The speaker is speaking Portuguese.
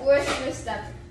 Worst mistake.